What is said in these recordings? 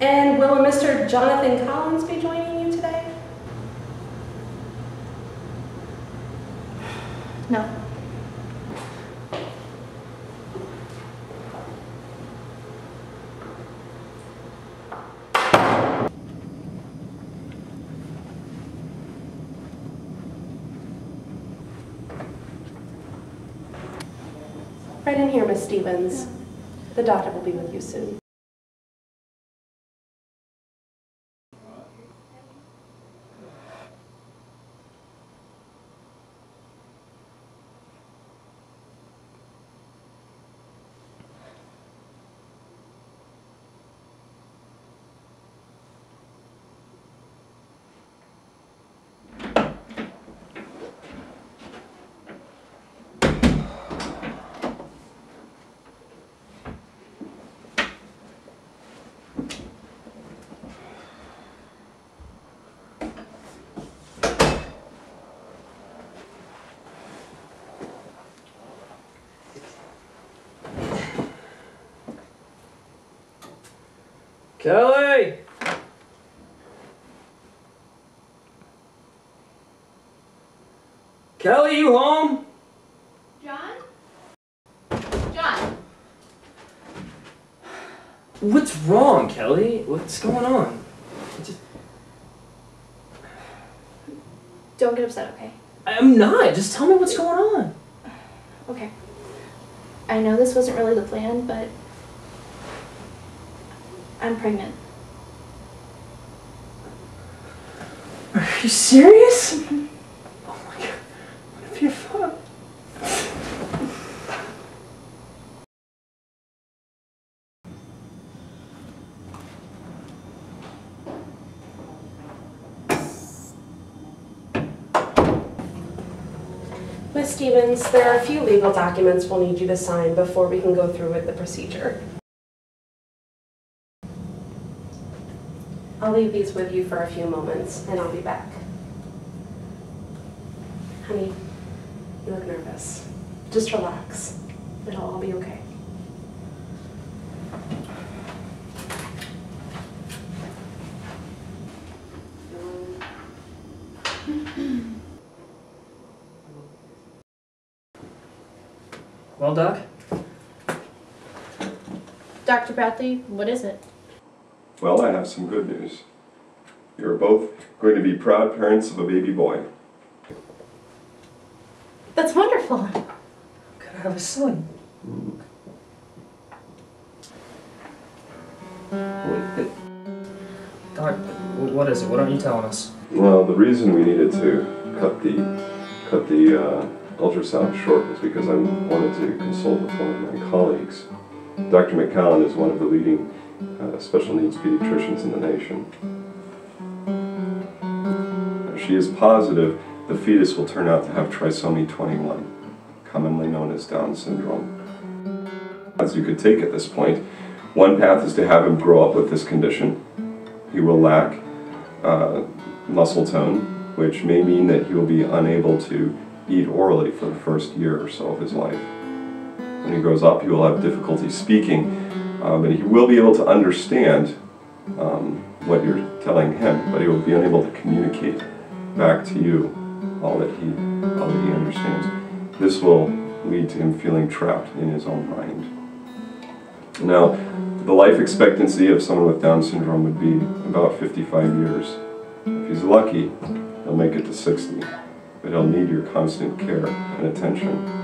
And will a Mr. Jonathan Collins be joining you today? No. Right in here, Miss Stevens. The doctor will be with you soon. Kelly! Kelly, you home? John? John? What's wrong, Kelly? What's going on? Just, Don't get upset, okay? I'm not. Just tell me what's going on. Okay. I know this wasn't really the plan, but I'm pregnant. Are you serious? Oh my god. What if you're fucked? Miss Stevens, there are a few legal documents we'll need you to sign before we can go through with the procedure. I'll leave these with you for a few moments and I'll be back. Honey, you look nervous. Just relax. It'll all be okay. Well, Doc? Dr. Bradley, what is it? Well, I have some good news. You're both going to be proud parents of a baby boy. That's wonderful. Could I have a son? What, Doc, what is it? What aren't you telling us? Well, the reason we needed to cut the cut the uh, ultrasound short was because I wanted to consult with one of my colleagues. Dr. McCallan is one of the leading uh, special needs pediatricians in the nation. She is positive the fetus will turn out to have trisomy 21, commonly known as Down syndrome. As you could take at this point, one path is to have him grow up with this condition. He will lack uh, muscle tone, which may mean that he will be unable to eat orally for the first year or so of his life. When he grows up, he will have difficulty speaking, uh, but he will be able to understand um, what you're telling him, but he will be unable to communicate back to you all that he, all that he understands. This will lead to him feeling trapped in his own mind. Now, the life expectancy of someone with Down syndrome would be about 55 years. If he's lucky, he'll make it to 60, but he'll need your constant care and attention.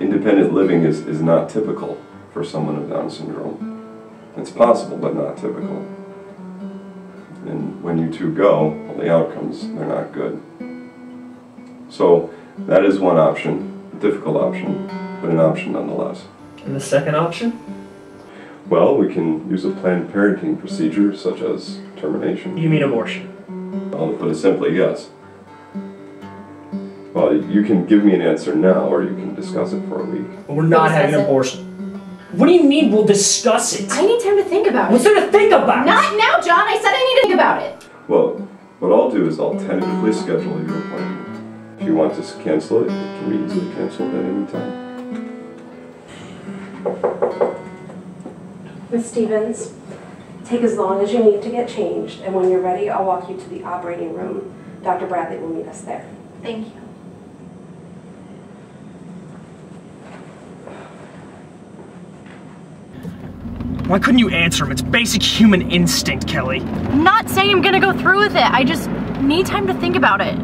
Independent living is, is not typical for someone with Down syndrome. It's possible, but not typical. And when you two go, well, the outcomes, they're not good. So that is one option, a difficult option, but an option nonetheless. And the second option? Well, we can use a planned parenting procedure such as termination. You mean abortion? Well, to put it simply, yes. Well, you can give me an answer now, or you can discuss it for a week. We're not having an abortion. What do you mean we'll discuss it? I need time to think about it. What's it. there to think about? Not now, John. I said I need to think about it. Well, what I'll do is I'll tentatively schedule your appointment. If you want to cancel it, it can be easily canceled at any time. Miss Stevens, take as long as you need to get changed, and when you're ready, I'll walk you to the operating room. Dr. Bradley will meet us there. Thank you. Why couldn't you answer him? It's basic human instinct, Kelly. I'm not saying I'm gonna go through with it. I just need time to think about it.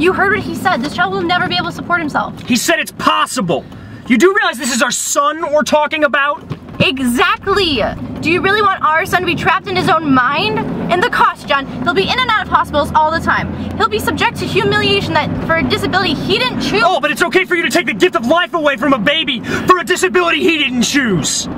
You heard what he said. This child will never be able to support himself. He said it's possible. You do realize this is our son we're talking about? Exactly. Do you really want our son to be trapped in his own mind? And the cost, John. He'll be in and out of hospitals all the time. He'll be subject to humiliation that for a disability he didn't choose. Oh, but it's okay for you to take the gift of life away from a baby for a disability he didn't choose.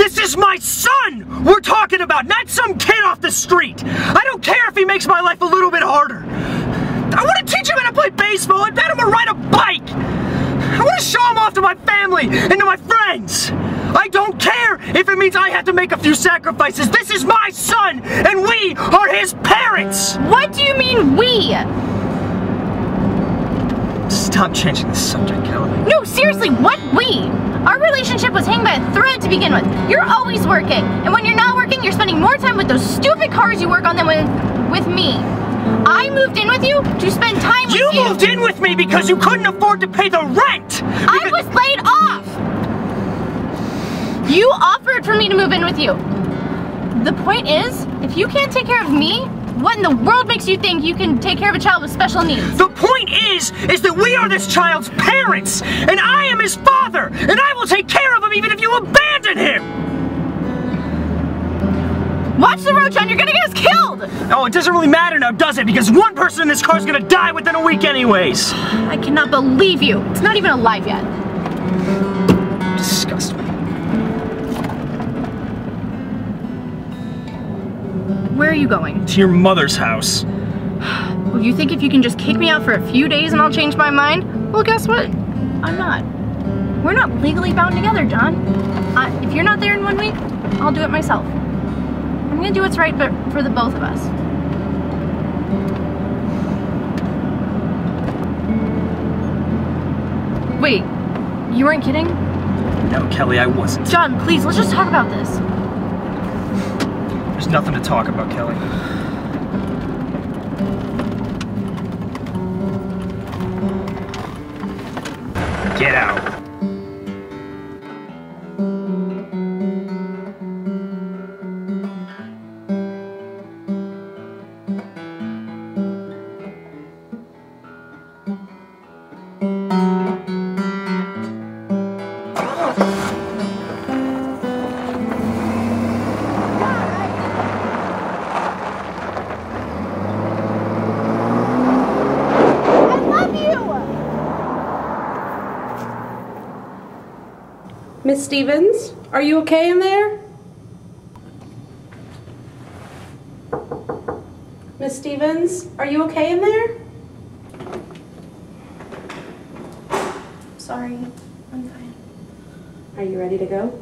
This is my son we're talking about, not some kid off the street. I don't care if he makes my life a little bit harder. I want to teach him how to play baseball. I bet him to ride a bike. I want to show him off to my family and to my friends. I don't care if it means I have to make a few sacrifices. This is my son, and we are his parents. What do you mean we? Stop changing the subject, Kelly. No, seriously, what we? Our relationship was hanging by a thread to begin with. You're always working, and when you're not working, you're spending more time with those stupid cars you work on than with, with me. I moved in with you to spend time with You you. moved in with me because you couldn't afford to pay the rent. I was laid off. You offered for me to move in with you. The point is, if you can't take care of me, what in the world makes you think you can take care of a child with special needs? The is, is that we are this child's parents, and I am his father, and I will take care of him even if you abandon him. Watch the road, John. You're gonna get us killed. Oh, it doesn't really matter now, does it? Because one person in this car is gonna die within a week anyways. I cannot believe you. It's not even alive yet. Disgust me. Where are you going? To your mother's house. Well, you think if you can just kick me out for a few days and I'll change my mind? Well, guess what? I'm not. We're not legally bound together, John. I, if you're not there in one week, I'll do it myself. I'm gonna do what's right, but for the both of us. Wait, you weren't kidding? No, Kelly, I wasn't. John, please, let's just talk about this. There's nothing to talk about, Kelly. Miss Stevens, are you okay in there? Miss Stevens, are you okay in there? Sorry. I'm fine. Are you ready to go?